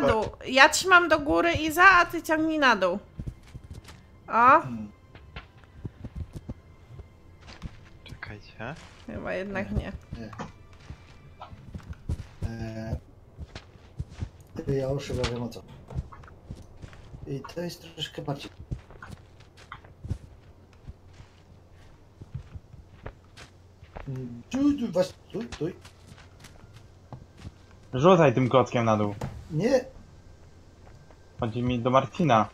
Na dół. Ja trzymam do góry Iza, a ty ciągnij na dół. O. Czekajcie. chyba jednak nie. Nie. Eee, ja już chyba wiem o co. I to jest troszeczkę bardziej. Mm, Tu, tu, właśnie, tu, tu. Rzucaj tym klockiem na dół. Nie, Chodzi mi do Marcina.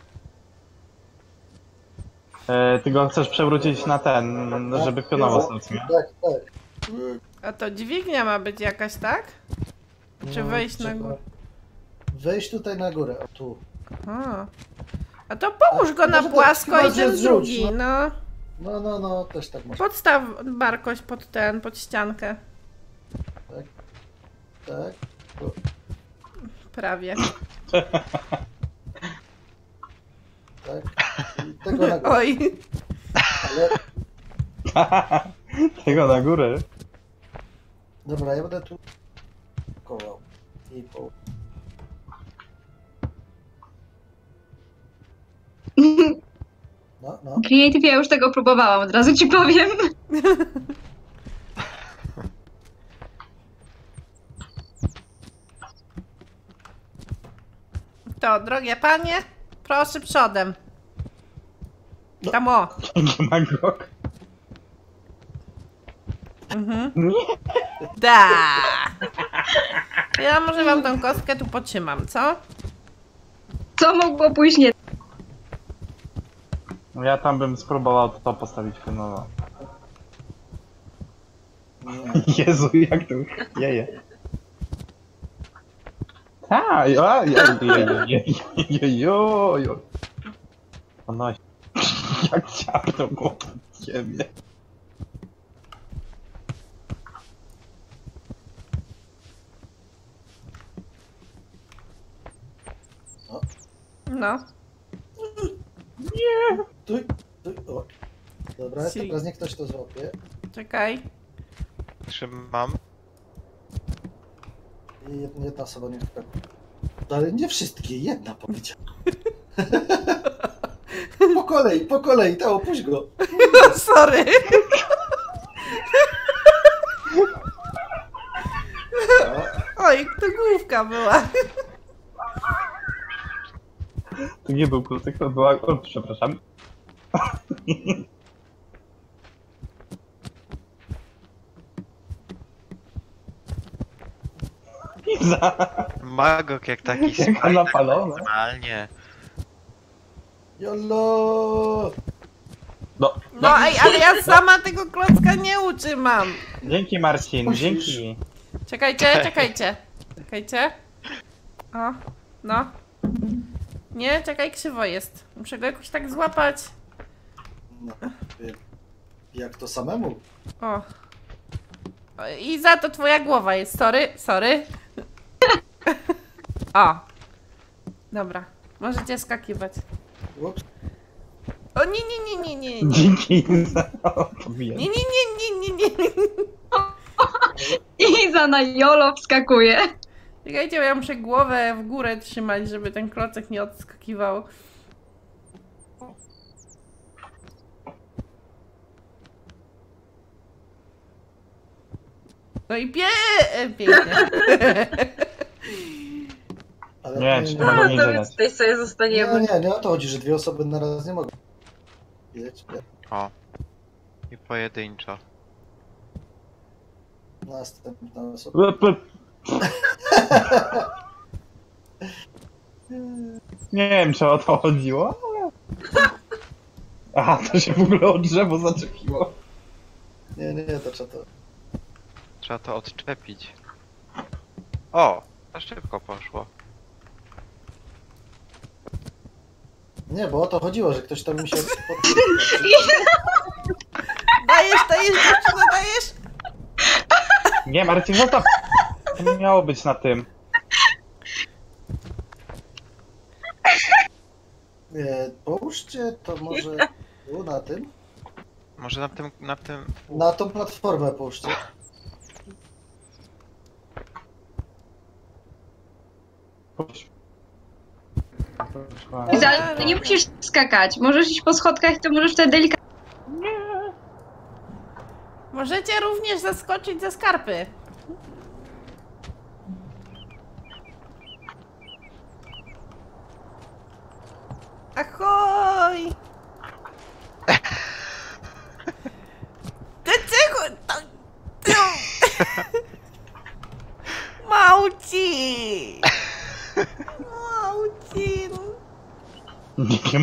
E, ty go chcesz przewrócić na ten, żeby pionowo stać, nie? tak, tak. A to dźwignia ma być jakaś, tak? Czy No, wejść na trzeba górę? Wejść tutaj na górę, o tu. A. A to połóż go na Może tak płasko chyba i ten zrzuć, drugi, no. no. No, no, no, też tak można. Podstaw barkoś pod ten, pod ściankę. Tak, tak. Tu. Prawie. Tak. I tego na górę. Oj. Ale, Tego na górę. dobra, ja będę tu kołał. I po. No, no. Creative ja już tego próbowałam, od razu ci powiem. To, drogie panie, proszę przodem. No. Tam o. Dzięki Magok. Mhm. Nie. Da. Ja może wam tą kostkę tu potrzymam, co? Co mogło pójść nie No ja tam bym spróbował to postawić. Nie. Jezu, jak to jeje. Ta, ja, ja, ja, ja, ja, ja, ja. Ono, jak ciapnął ciebie. No. Tu, tu, o. Dobra, Si. teraz niech ktoś to złapie. Czekaj. Trzymam. I jedna, jedna osoba nie wskakuje. No, Ale nie wszystkie, jedna powiedziała. po kolei, po kolei, to opuść go. Sorry. No, Oj, to główka była. To nie był kluczyk, to była... O, przepraszam. Magok jak taki jaka spajek. napalona. Normalnie. Jolo! No, No ej, ale ja sama tego klocka nie utrzymam. dzięki Marcin, dzięki. Czekajcie, czekajcie. Czekajcie. O, no. Nie, czekaj, krzywo jest. Muszę go jakoś tak złapać. No, wiem. jak to samemu? O. O, I za to twoja głowa jest. Sorry, sorry. O. Dobra. Możecie skakiwać. Ups. O nie, nie, nie, nie, nie. Nie, Dzięki za nie, nie, nie, nie, nie, nie. Iza na jolo wskakuje. Czekajcie, bo ja muszę głowę w górę trzymać, żeby ten klocek nie odskakiwał. No i pie... e, pięknie. Ale Nie, czy to No, nie to więc tutaj sobie nie, zostaniemy. nie, nie o to chodzi, że dwie osoby na raz nie mogą. Jedź, O. I pojedynczo. następna osoba. Lep, lep. Nie wiem, czy o to chodziło, ale... Aha, to się w ogóle o drzewo zaczepiło. Nie, nie, nie, to trzeba to. Trzeba to odczepić. O! To szybko poszło. Nie, bo o to chodziło, że ktoś tam mi się. Dajesz, dajesz, dziewczyno, dajesz? Nie, Marcin, zostaw! To nie miało być na tym. Nie, połóżcie to może tu na tym. Może na tym, na tym... Na tą platformę połóżcie. Puść. poszła. Iza, ale ty nie musisz skakać. Możesz iść po schodkach, to możesz wtedy delikatnie. Możecie również zaskoczyć ze skarpy. Ahoj! Dlaczego? to- to- Małci! Małci!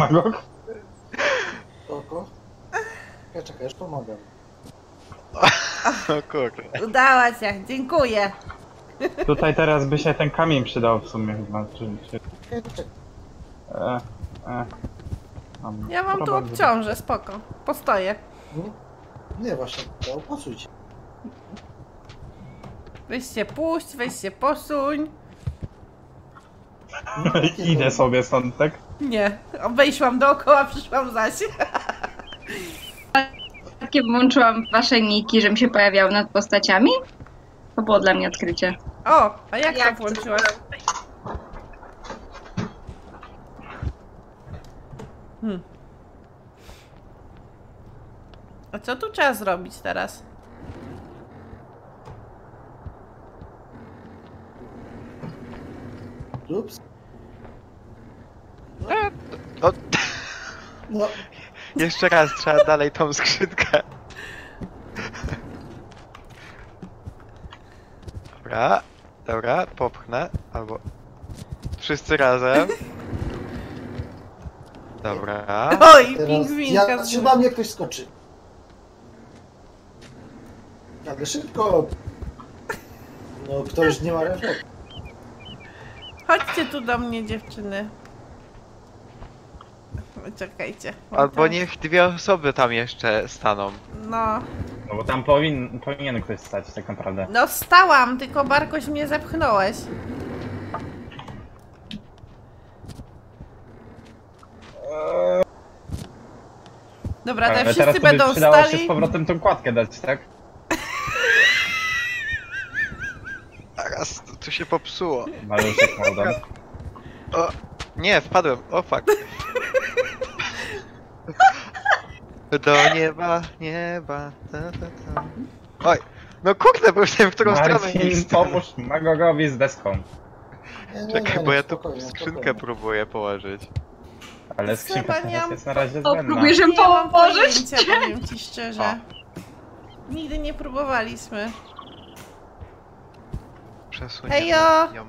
Nie ma go? Oko. Ja czekaj, już pomagam. No kurde. Udała się, dziękuję. Tutaj teraz by się ten kamień przydał w sumie chyba. Czy, czy, Czekaj, czekaj. e, e. Mam Ja wam tu obciążę, spoko. Postoję. Nie, nie właśnie, to opasuj się. Weź się puść, weź się posuń. Idę sobie stąd, tak? Nie, obejszłam dookoła, przyszłam zaś. Takie włączyłam wasze niki, że mi się pojawiały nad postaciami. To było dla mnie odkrycie. O, a jak, Jak to włączyłaś? Hmm. A co tu trzeba zrobić teraz? Ups. O, No, jeszcze raz trzeba dalej tą skrzynkę. Dobra, dobra, popchnę, albo... Wszyscy razem. Dobra. Oj, teraz pingwinka. ja trzeba mnie ktoś skoczy. Ale szybko. No, ktoś nie ma refleksu. Chodźcie tu do mnie, dziewczyny. Czekajcie. Albo niech dwie osoby tam jeszcze staną. No, No bo tam powin, powinien ktoś stać tak naprawdę. no stałam, tylko Barkoś mnie zepchnąłeś. Dobra, Ale teraz wszyscy by będą przydało się z stali. powrotem tą kładkę dać, tak? Teraz to, to się popsuło. Maluszek młodą. O, nie, wpadłem. O fuck. Do nieba, nieba. Ta, ta, ta. Oj, no kurde, bo już nie wiem, w którą stronę Marcin, iść. pomóż Magogowi z deską. Nie, nie, Czekaj, nie, bo ja tu spokojnie, skrzynkę spokojnie. próbuję położyć. Ale skrzynka Chyba nie teraz mam- jest na razie O, zbędna. próbujesz ją Nie mam położyć? pojęcia, powiem ci szczerze. Nigdy nie próbowaliśmy. Przesuniemy Hejo! ją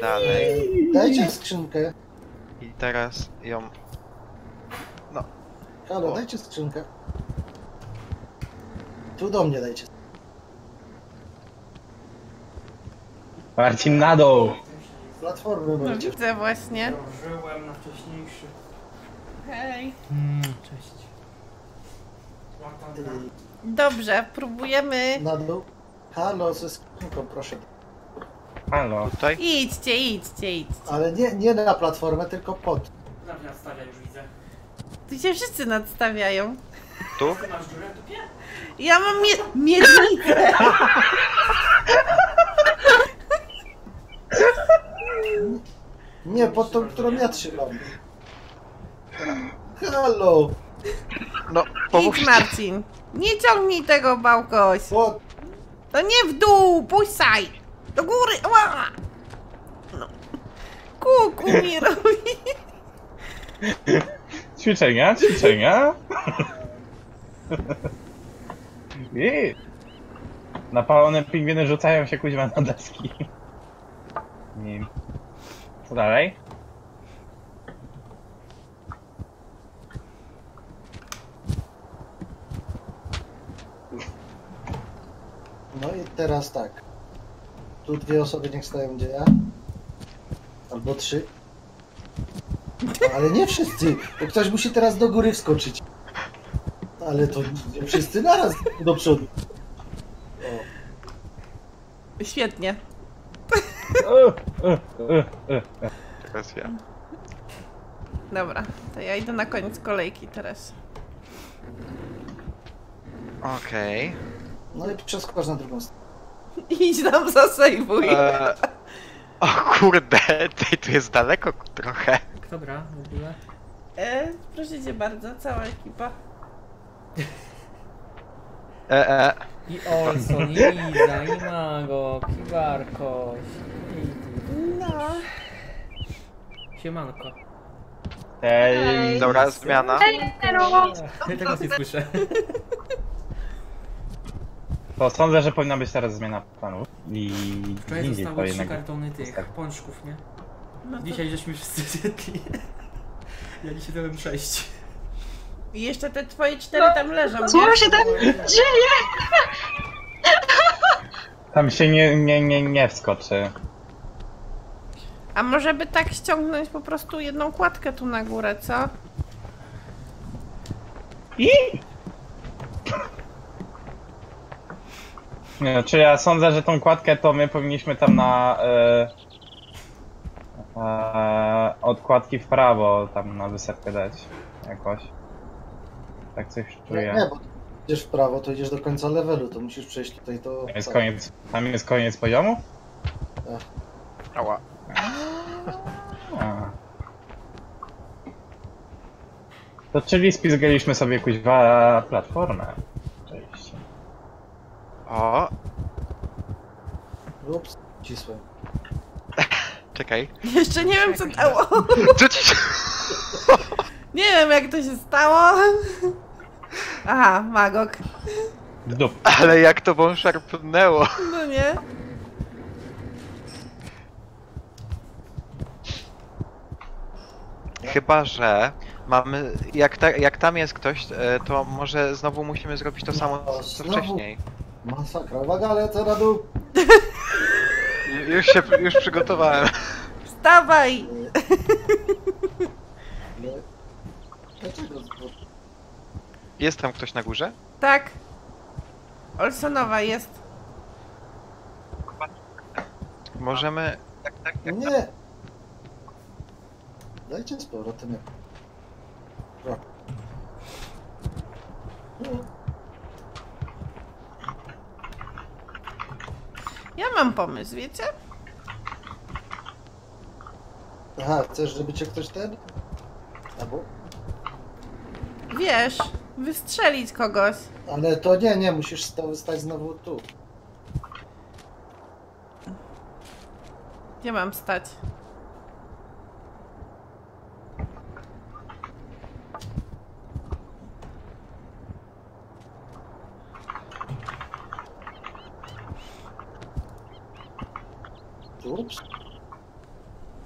dalej. Dajcie skrzynkę. I teraz ją... Halo, O. dajcie skrzynkę. Tu do mnie dajcie. Marcin na dół! Platformy No możecie. widzę właśnie. Żyłem na wcześniejszy. Hej. Cześć. Y, Dobrze, próbujemy. Na dół. Halo, ze skrzynką, proszę. Halo. Tutaj? Idźcie, idźcie, idźcie. Ale nie, nie na platformę, tylko pod. Zawsze stawia już widzę. Tu się wszyscy nadstawiają. Tu? Ja mam mie miednicę. Nie, pod tą, którą ja trzymam. Halo! No, Idź pomóżcie. Marcin. Nie ciągnij tego bałkoś. Pod. To nie w dół, puszczaj. Do góry. Ła. No. Kuku mi robi. Ćwiczenia, ćwiczenia. I napalone pingwiny rzucają się kuźwa na deski. I... Co dalej? No i teraz tak. Tu dwie osoby niech stają gdzie ja. Albo trzy. Ale nie wszyscy, bo ktoś musi teraz do góry wskoczyć. Ale to nie wszyscy naraz do przodu. O, Świetnie. Teraz ja. Dobra, to ja idę na koniec kolejki teraz. Okej. no i przeskocz na drugą stronę. Idź tam zasejwuj. Eee, O kurde, tej tu jest daleko trochę. Kto gra w ogóle? E, proszę cię bardzo, cała ekipa. E, e. I Olson, i Liza, i Mago, i Barkoś, i ty. No. Siemanko. Ej, Dobra, zmiana. Ej, Nero! Teraz nie słyszę. to sądzę, że powinna być teraz zmiana planów i Wczoraj indziej to zostały trzy jednak. kartony tych pączków, nie? No to... Dzisiaj żeśmy wszyscy zjedli. Ja dzisiaj dałem sześć. I jeszcze te twoje cztery tam leżą, Co nie? się tam dzieje? Tam się nie, nie, nie, nie wskoczy. A może by tak ściągnąć po prostu jedną kładkę tu na górę, co? I... Nie, czy ja sądzę, że tą kładkę to my powinniśmy tam na e, e, odkładki w prawo tam na wysepkę dać jakoś. Tak coś Nie, czuję. nie, bo idziesz w prawo, to idziesz do końca levelu, to musisz przejść tutaj to... Tam jest koniec, tam jest koniec poziomu? Ała. A. To czyli spizgaliśmy sobie kuźwa platformę. Cześć. O, Ups, cisłem. Czekaj. Jeszcze nie wiem co dało. Co ci się... Nie wiem jak to się stało. Aha, magok. Dup. Ale jak to wam szarpnęło. No nie? Chyba, że mamy... Jak, ta, jak tam jest ktoś, e, to może znowu musimy zrobić to samo No, co znowu. wcześniej. Masakra, uwaga, lecę na dół. Już się, już przygotowałem. Wstawaj! Dlaczego? Jest tam ktoś na górze? Tak. Olsonowa jest. Możemy... Tak, tak, tak. Nie! Dajcie z powrotem jak... O. Ja mam pomysł, wiecie? Aha, chcesz, żeby cię ktoś ten? Albo? Wiesz, wystrzelić kogoś. Ale to nie, nie, musisz sta- stać znowu tu. Gdzie mam stać? Ups.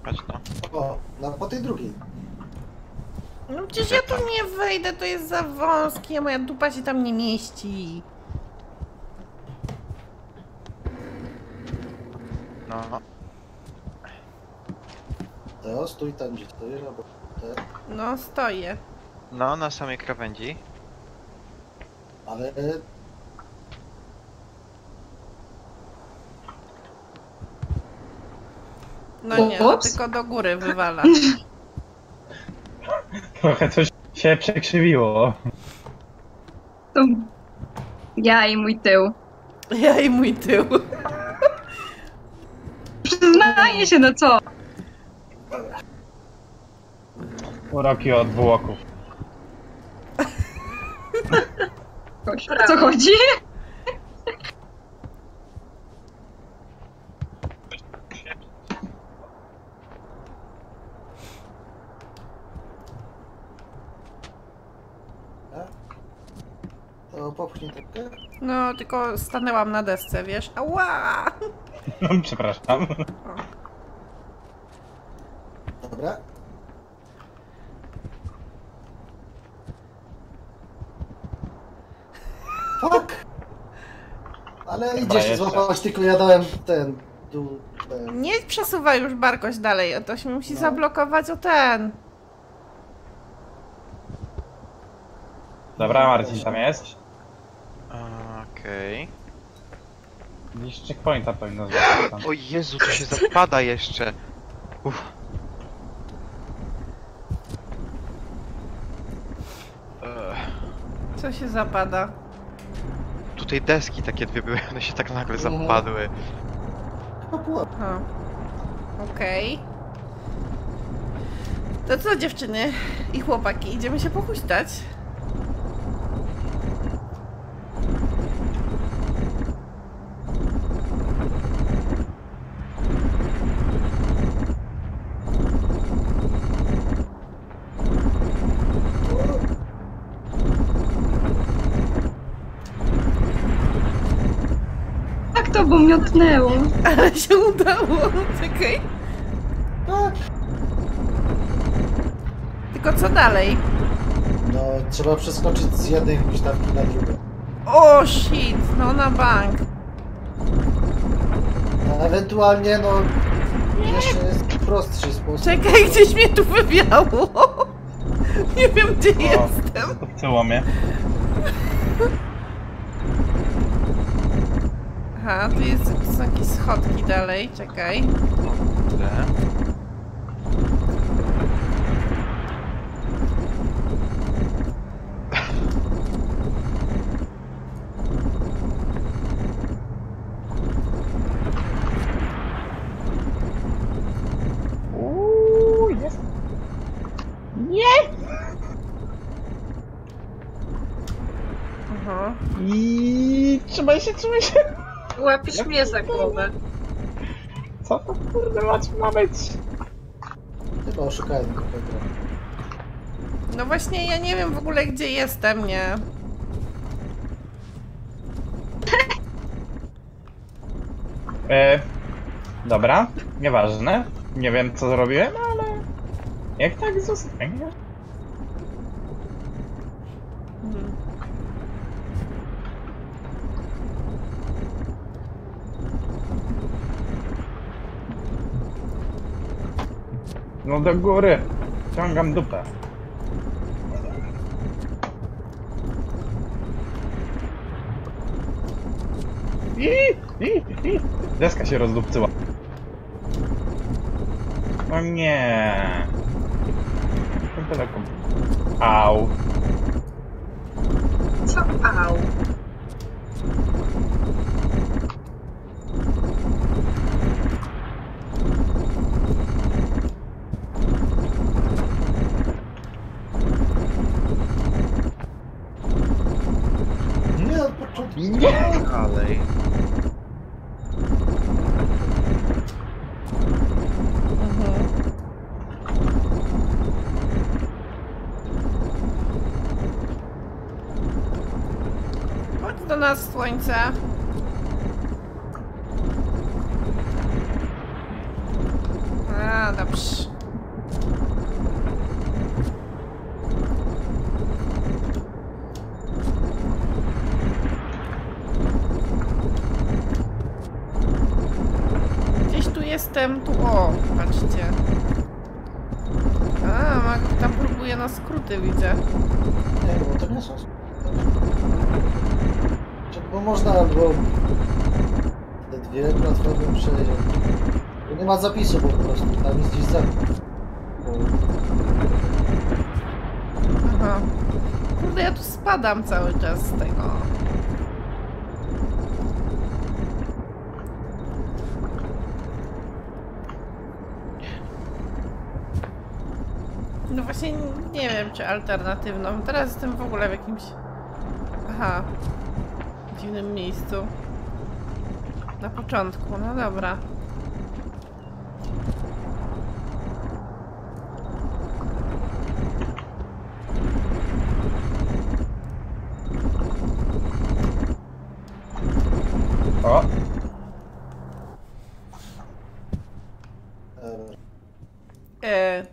Chodź no. O, no po tej drugiej. No przecież ja tu nie wejdę, to jest za wąskie, moja dupa się tam nie mieści. No, Teo, stój tam gdzie stoisz, albo te. No, stoję. no, na samej krawędzi. Ale... No nie, no, tylko do góry wywala. Trochę coś się przekrzywiło. To ja i mój tył. Ja i mój tył. Przyznaję się, no co? Uroki od włoków. O co chodzi? To popchnij trochę. No, tylko stanęłam na desce, wiesz? Ała! No, przepraszam. Dobra. Fuck! Ale idziesz, jeszcze. złapałeś, tylko ja dałem ten... Dół, ten. Nie przesuwaj już Barkoś dalej, to się musi No. zablokować o ten. Dobra, Marcin tam jest. Okej. Gdzieś checkpointa powinno złapać tam. O Jezu, to się zapada jeszcze. Uff. Ech, Co się zapada? Tutaj deski takie dwie były, one się tak nagle zapadły. O. Okej. To co dziewczyny i chłopaki, idziemy się pochuśtać? To miotnęło. Ale się udało, czekaj. Tak. Tylko co dalej? No, trzeba przeskoczyć z jednej huśtawki na drugą. O shit, no na bank. A ewentualnie, no, jeszcze jest prostszy sposób. Czekaj, gdzieś mnie tu wywiało. Nie wiem gdzie O, jestem. zatopcyło mnie. Aha, tu jest, tu są jakieś schodki dalej, czekaj. Aha. I trzymaj się, trzymaj się. Łapisz mnie za głowę. Co to kurde mać ma być? Chyba oszukałem kompletnie. No właśnie, ja nie wiem w ogóle gdzie jestem, nie? E, dobra, nieważne. Nie wiem co zrobiłem, ale... Jak tak zostanie? Mhm. No do góry. Ciągam dupę. I, i, i. Deska się rozdupcyła. O nie. Tak daleko. Au. Co? Au. Nie, od początku. Dalej. Mhm. Chodź do nas, słońce. A, dobrze. Gdzieś tu jestem, tu o, patrzcie. A, Magów tam próbuje na skróty, widzę. Nie, bo to nie są skróty. Bo można albo te dwie platformy przejść. Nie ma zapisu po prostu, tam jest gdzieś zapis. Aha. Kurde, ja tu spadam cały czas z tego. No właśnie nie wiem, czy alternatywną. Teraz jestem w ogóle w jakimś... Aha. Dziwnym miejscu. Na początku, no dobra. O, e.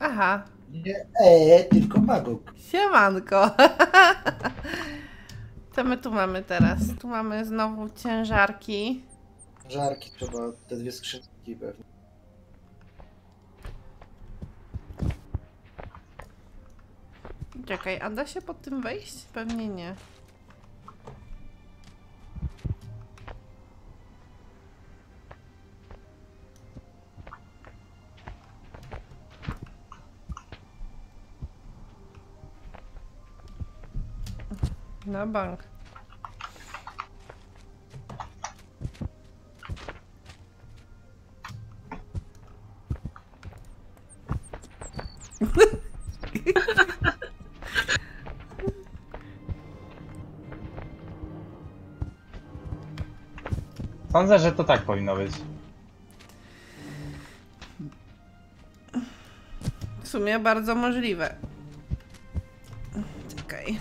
Aha. nie e, tylko maguk. Siemanko. My tu mamy teraz? Tu mamy znowu ciężarki. Żarki trzeba, te dwie skrzynki pewnie. Czekaj, a da się pod tym wejść? Pewnie nie. Na bank. Sądzę, że to tak powinno być. W sumie bardzo możliwe. Czekaj.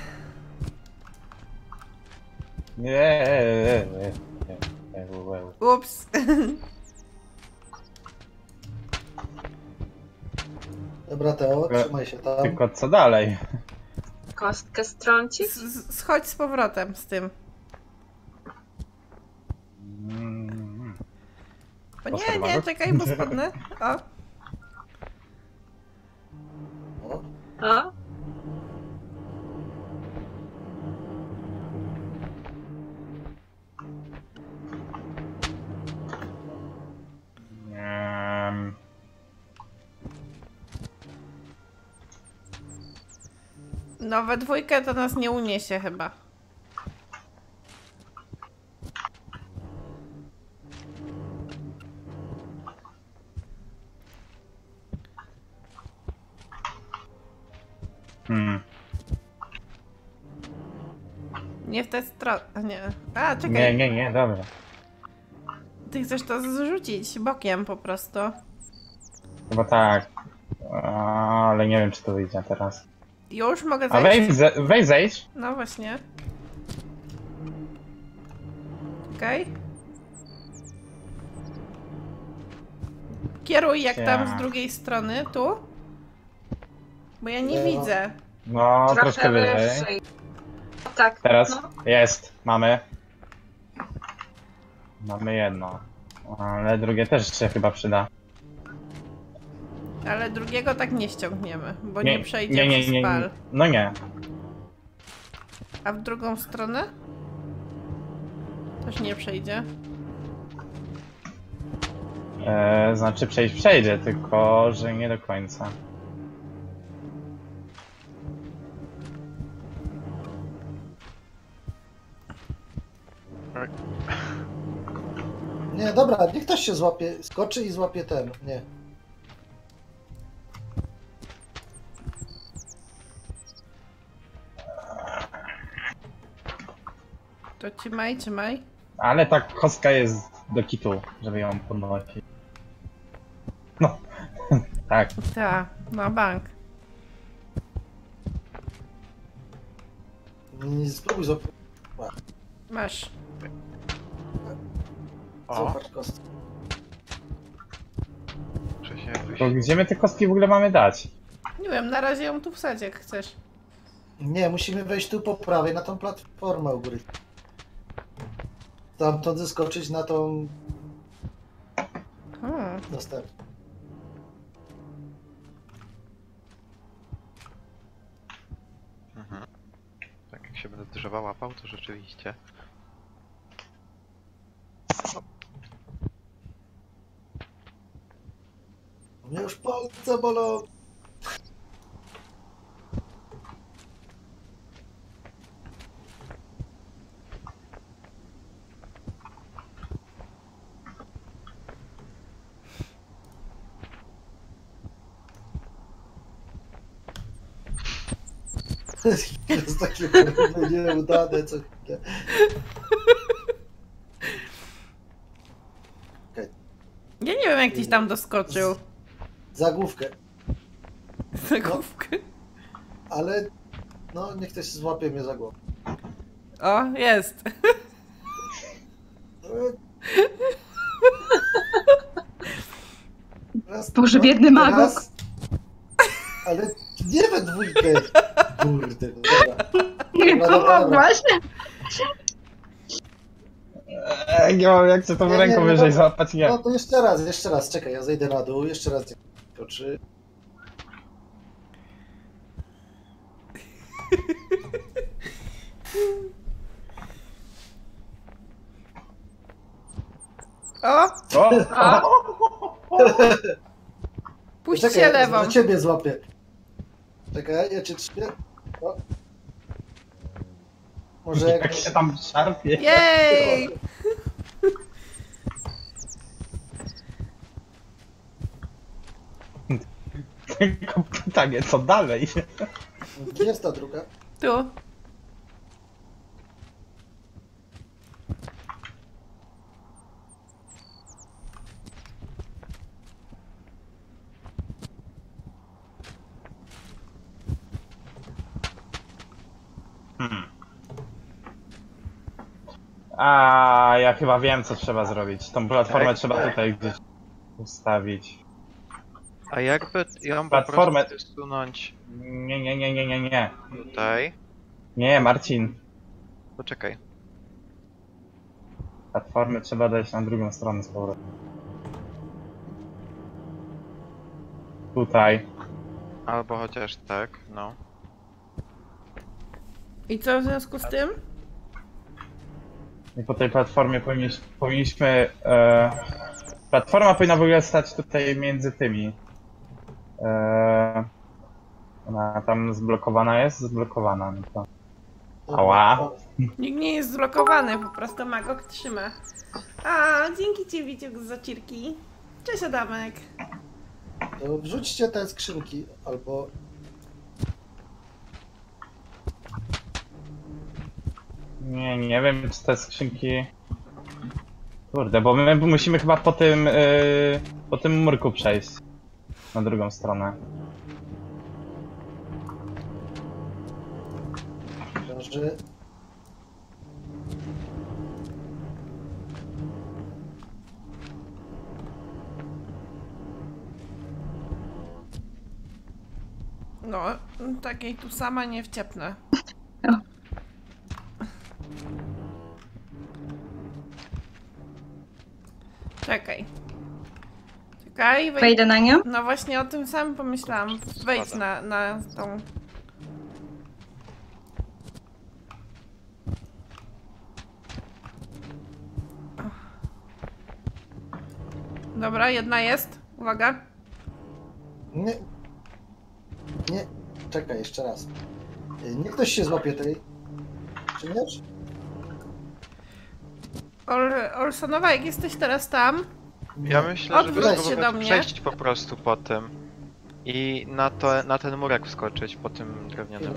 Nie, nie, nie, nie, nie, nie. Ups. Dobra, Teo, trzymaj się tam. Tylko co dalej? Kostkę strącić? S- Schodź z powrotem z tym. Mm, O nie, czekaj, bo spadnę. O, O, em, no we dwójkę to nas nie uniesie chyba. Tę stronę. A nie. A, czekaj. Nie, nie, nie, dobra. Ty chcesz to zrzucić bokiem po prostu. Chyba tak. A, Ale nie wiem, czy to wyjdzie teraz. Już mogę A zejść? weź, ze- weź zejdź. No właśnie. Okej. Kieruj jak tam z drugiej strony, tu. Bo ja nie No. widzę. No, troszkę wyżej. wyżej. Tak. Teraz No. Jest, mamy. Mamy jedno. Ale drugie też się chyba przyda. Ale drugiego tak nie ściągniemy, bo nie, przejdzie nie, nie, przez nie, pal. No nie. A w drugą stronę? Też nie przejdzie. E, znaczy przejść przejdzie, tylko że nie do końca. Nie, dobra, niech ktoś się złapie, skoczy i złapie ten. Nie. To trzymaj, trzymaj. Ale ta kostka jest do kitu, żeby ją podnosić. No. tak. Ta, na bank. Nie spróbuj. Masz. Jakoś... To gdzie my te kostki w ogóle mamy dać? Nie wiem, na razie ją tu wsadź jak chcesz. Nie, musimy wejść tu po prawej na tą platformę u góry. Stamtąd zeskoczyć na tą Hmm. następną. Mhm. Tak, jak się będę drzewa łapał, to rzeczywiście. Mnie bolą. To jest takie próby nieudane co chwilę. Ja nie wiem jak tyś tam doskoczył. Zagłówkę, Za główkę. ale no niech ktoś złapie mnie za głowę. O, jest. Raz, Boże, no, biedny magok. raz. Ale nie we dwójkę. Kurde, no dobra. Nie pomogłaś. E, nie mam jak chcę tą ręką wyżej no- złapać, nie. No to jeszcze raz, jeszcze raz, czekaj, ja zejdę na dół, jeszcze raz. To czy... O, O! puść Czekaj, się lewą. że ciebie złapię. Czekaj, ja cię trzymię. O. Może jak... Jak się tam szarpie. Jej! Tylko pytanie, co dalej? Gdzie jest ta druga? Tu. Hmm. A ja chyba wiem, co trzeba zrobić. Tą platformę Tak? trzeba tutaj gdzieś ustawić. A jakby ją po Platformę- prostu zsunąć Nie, nie, nie, nie, nie, nie. tutaj? Nie, Marcin. Poczekaj. Platformy trzeba dać na drugą stronę z powrotem. Tutaj. Albo chociaż tak, no. I co w związku z tym? I po tej platformie powinniś, powinniśmy... E, platforma powinna w ogóle stać tutaj między tymi. E, ona tam zblokowana jest? Zblokowana. No to. Ała. Nikt nie jest zblokowany, po prostu Magok trzyma. A, dzięki ci Wiciuk z zacirki. Cześć Adamek. To wrzućcie te skrzynki, albo... Nie, nie wiem, czy te skrzynki... Kurde, bo my musimy chyba po tym, yy, po tym murku przejść. Na drugą stronę. że... No, takiej tu sama nie wciepnę. O. Czekaj. Czekaj. Wejdę na nią? No właśnie o tym samym pomyślałam. Wejdź na, na tą. Dobra, jedna jest. Uwaga. Nie... Nie... Czekaj, jeszcze raz. Y, Niech ktoś się złapie tej... Czy nie? Czy- Ol, Olsonowa, jak jesteś teraz tam, Ja myślę, żeby Odwróć się spróbować do mnie. przejść po prostu po tym. I na, to, na ten murek wskoczyć po tym drewnianym.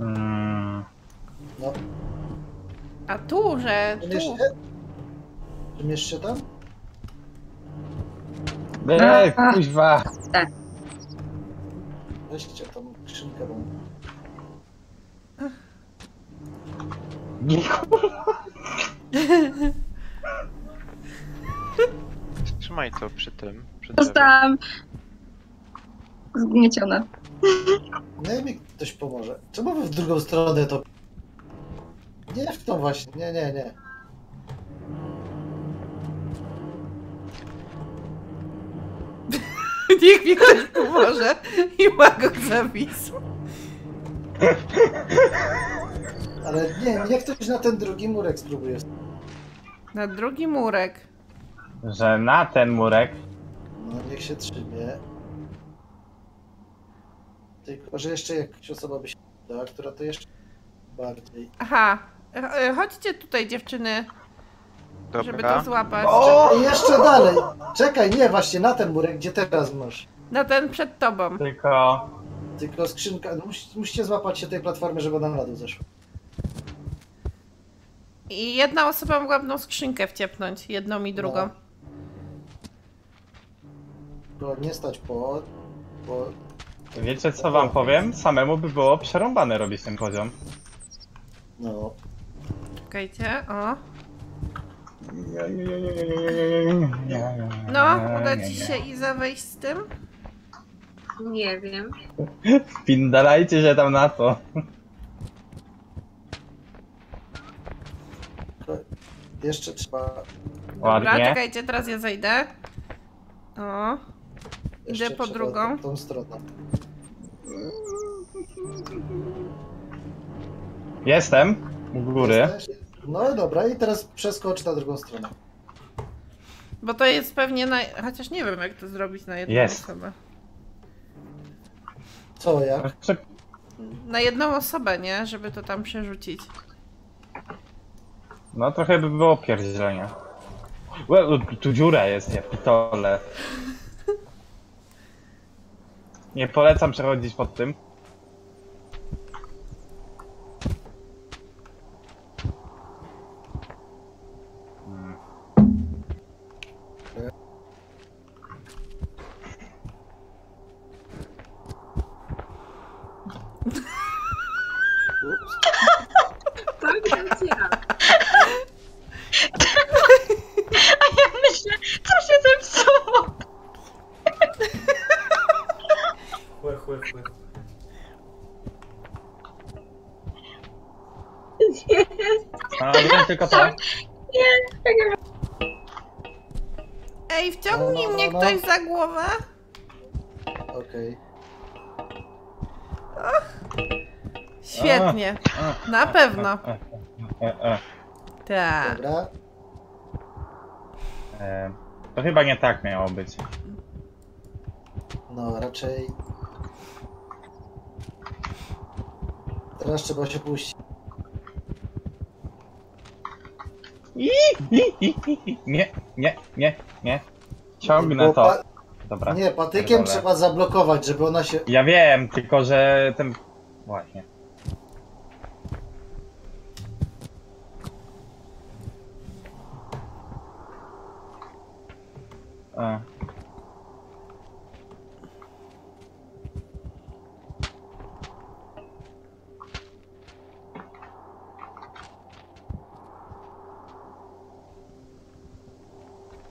Mm. No, a tu, że tu. się? Umiesz się tam? Ej, kuźwa! Weźcie tą skrzynkę, bo... Nie, Trzymaj to przy tym. Przy. Zostałam zgnieciona. Nie mi ktoś pomoże. Czemu wy w drugą stronę to... Nie w tą właśnie, nie, nie, nie. Niech mi ktoś pomoże. I Magok zawisł. Ale nie, niech ktoś na ten drugi murek spróbuje. Na drugi murek. że na ten murek No, niech się trzymie. Tylko, że jeszcze jakaś osoba by się dała, która to jeszcze bardziej... Aha. E, Chodźcie tutaj, dziewczyny, żeby to Dobra. złapać. Czekaj, jeszcze dalej! Czekaj, nie, właśnie na ten murek, gdzie teraz masz. Na ten przed tobą. tylko... Tylko skrzynka, no, mus, musicie złapać się tej platformy, żeby ona na dół zeszła. I jedna osoba mogła w tą skrzynkę wciepnąć. Jedną i drugą. Bo nie stać po... po... Wiecie co wam powiem? Samemu by było przerąbane robić ten poziom. No, Czekajcie, o. No, uda ci się Iza wejść z tym? Nie wiem. Wpindalajcie się tam na to jeszcze trzeba... Dobra, Ładnie. czekajcie, teraz ja zejdę. O. Jeszcze Idę po trzeba drugą. Tą, tą stronę. Jestem. U góry. Jesteś? No dobra, i teraz przeskocz na drugą stronę. Bo to jest pewnie na... Chociaż nie wiem, jak to zrobić na jedną Jest. osobę. Co, jak? Na jedną osobę, nie? Żeby to tam przerzucić. No trochę by było pierdzielenia. Łe, tu dziura jest, ja pitole. Nie polecam przechodzić pod tym. Ej, wciągnij No, no, mnie no, no. ktoś za głowę. Okej. Świetnie. A, Na pewno. Tak. Dobra. E, To chyba nie tak miało być. No, raczej... Teraz trzeba się puścić. Nie, nie, nie, nie. Ciągnę Bo to. pa- Dobra. Nie, patykiem pierdolę. trzeba zablokować, żeby ona się... Ja wiem, tylko że ten... Właśnie. A.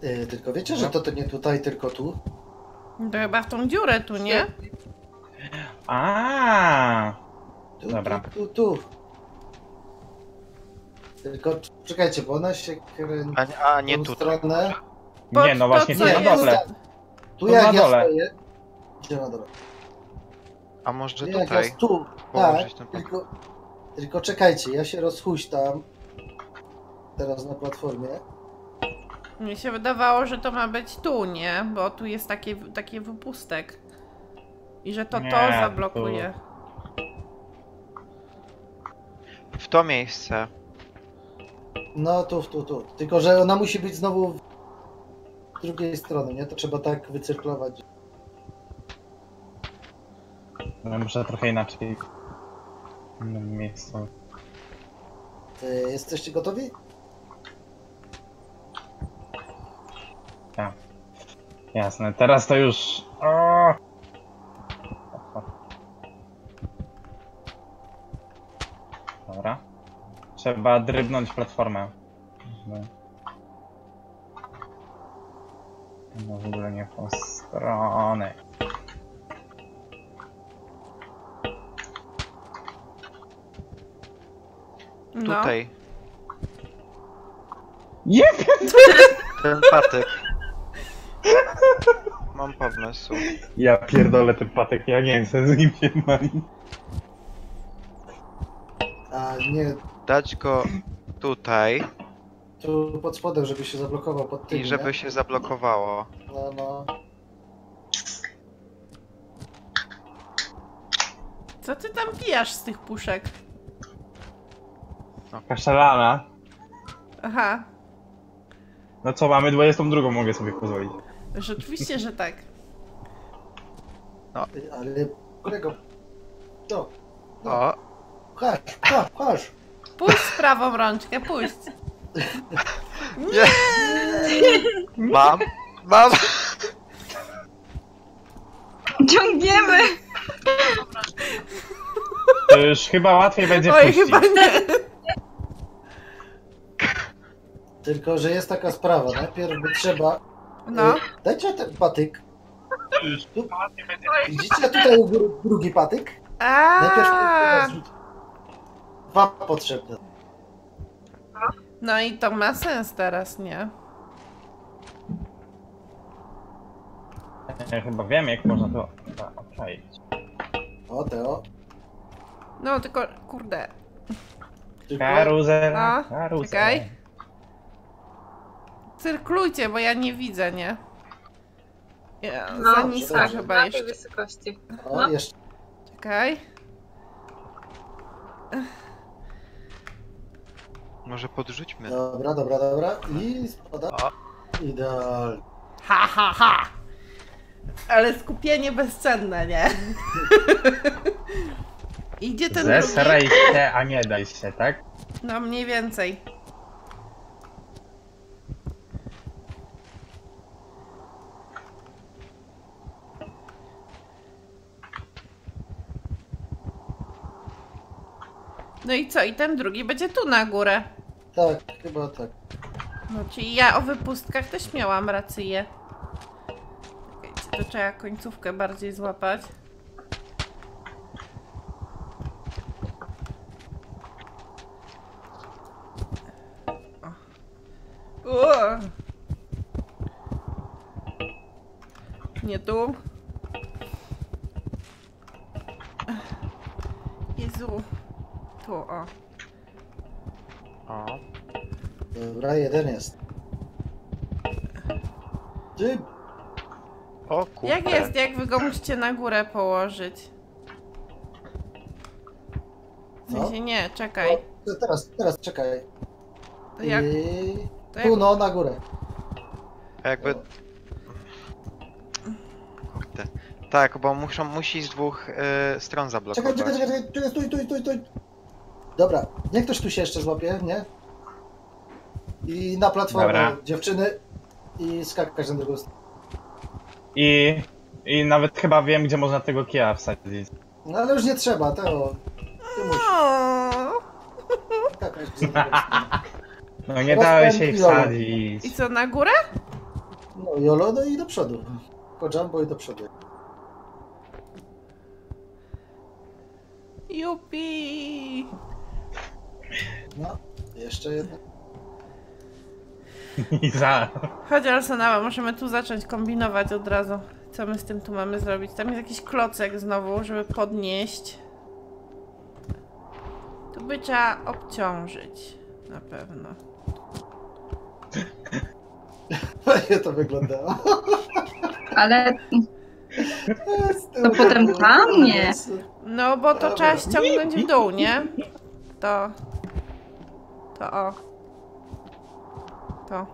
Yy, tylko wiecie, że to, to nie tutaj, tylko tu? To chyba w tą dziurę tu, nie? A. Tu, Dobra. tu, tu, tu. Tylko czekajcie, bo ona się kręci A, nie- a w nie tą tutaj. stronę. Nie, no właśnie tu na jest? dole. Tu Tu jak na ja dole. stoję... Gdzie na dole? A może Nie, jak ja tutaj? tu, tak, Położyć ten tylko, tylko czekajcie, ja się rozhuśtam teraz na platformie. Mnie się wydawało, że to ma być tu, nie? Bo tu jest takie, taki wypustek. I że to to Nie, zablokuje. W to miejsce. No tu, tu, tu. Tylko, że ona musi być znowu z drugiej strony, nie? To trzeba tak wycyrklować. No, Muszę trochę inaczej. W innym miejscu. Ty, jesteście gotowi? Tak. Jasne, teraz to już. O! Dobra. Trzeba drybnąć platformę. No. W ogóle nie w tą stronę. No. Tutaj. Jep! Ten patyk. Mam pomysł. Ja pierdolę ten patek, ja nie wiem co z nim się mali. A nie, Dać go tutaj tu pod spodem, żeby się zablokował pod tym, i żeby nie? się zablokowało. No, no. Co ty tam pijasz z tych puszek? Kaszalana. Aha. No co, mamy 22, mogę sobie pozwolić. Rzeczywiście, że tak. Ty, Ale którego? To. O, Chodź, chodź, chodź. Puść prawą rączkę, puść. mam, mam. Ciągniemy! To już chyba łatwiej będzie Oj, puścić. chyba nie. Tylko, że jest taka sprawa. Najpierw by trzeba... No. Y, Dajcie ten patyk. Tu, widzicie tutaj drugi patyk? Najpierw A. zrzucić. Dwa potrzebne. No i to ma sens teraz, nie? Ja chyba wiem jak można to obczaić. O, Teo. No tylko, kurde. Tylko... Karuzela, A, karuzela. czekaj. Cyrklujcie, bo ja nie widzę, nie? Ja, No, za nisko tak, chyba na tej jeszcze. wysokości. O, No. jeszcze. Czekaj. Może podrzućmy. Dobra, dobra, dobra. I spada. O. Idealnie. Ha, ha, ha! Ale skupienie bezcenne, nie? Idzie ten drugi? Zesraj się, a nie daj się, tak? No mniej więcej. No i co? I ten drugi będzie tu na górę. Tak, chyba tak. No czyli ja o wypustkach też miałam rację. Czekajcie, to trzeba końcówkę bardziej złapać. O. Nie tu. Jezu. Tu, o. O. Dobra, jeden jest. Ty, O kurde. Jak jest, jak wy go musicie na górę położyć? W No. sensie nie, czekaj. o, teraz, teraz czekaj. To jak, I... to Tu jak, no, na górę. A jakby... Kurde. Tak, bo muszą, musi z dwóch y, stron zablokować. czekaj, czekaj, czekaj, czekaj, stój, stój, stój, stój. Dobra, niech ktoś tu się jeszcze złapie, nie? I na platformę Dobra. dziewczyny i skakać na drugą stronę. I, I nawet chyba wiem, gdzie można tego kija wsadzić. No ale już nie trzeba, Teo. Ty musisz skakać drugą stronę. No nie dałeś jej wsadzić. I co, na górę? No Jolo, no i do przodu. Po jumbo i do przodu. Jupi! No, jeszcze jedna. I za... Chodź Arsenała, możemy tu zacząć kombinować od razu. Co my z tym tu mamy zrobić? Tam jest jakiś klocek znowu, żeby podnieść. Tu by trzeba obciążyć. Na pewno. Fajnie to wyglądało. Ale To potem tam nie. No, bo to trzeba ściągnąć w dół, nie? To... To o. To.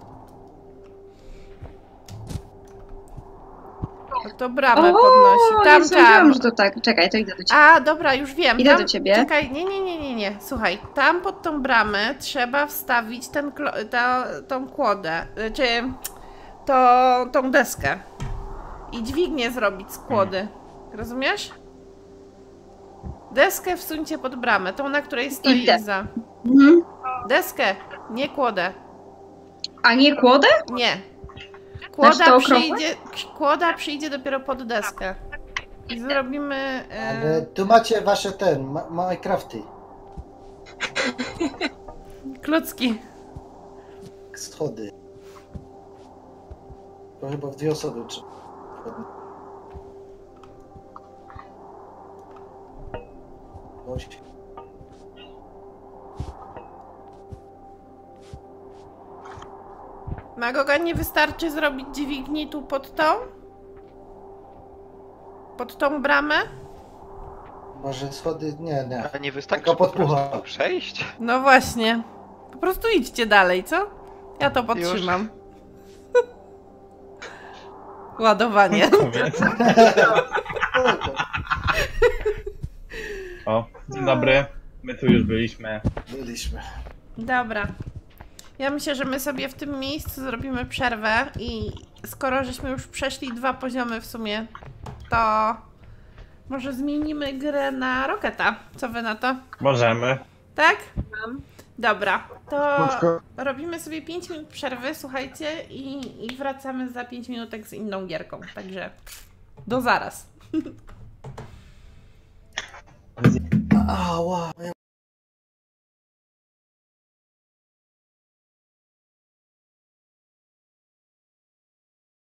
No to bramę o, podnosi. Tam nie tam. że to tak. Czekaj, to idę do ciebie. A, dobra, już wiem. Idę tam, do ciebie. Czekaj, nie, nie, nie, nie, nie. Słuchaj, tam pod tą bramę trzeba wstawić ten ta, tą kłodę, y, czy to, tą deskę. I dźwignię zrobić z kłody. Rozumiesz? Deskę wsuńcie pod bramę, tą na której stoi Idę. Iza. Mhm. Deskę, nie kłodę. A nie kłodę? Nie. Znaczy Kłoda to przyjdzie, kłoda przyjdzie dopiero pod deskę. I zrobimy... e, Ale tu macie wasze ten, ma Minecrafty. klocki. Schody. To chyba w dwie osoby trzeba. Oś. Magoga nie wystarczy zrobić dźwigni tu pod tą? Pod tą bramę? Może schody? Nie, nie. A nie wystarczy Taka po podpucha. przejść? No właśnie. Po prostu idźcie dalej, co? Ja to podtrzymam. Ładowanie. O, dzień dobry. My tu już byliśmy. Byliśmy. Dobra. Ja myślę, że my sobie w tym miejscu zrobimy przerwę i skoro żeśmy już przeszli dwa poziomy w sumie, to może zmienimy grę na Roketa. Co wy na to? Możemy. Tak? Dobra, to robimy sobie 5 minut przerwy, słuchajcie, i, i wracamy za 5 minutek z inną gierką. Także do zaraz. Ała, moja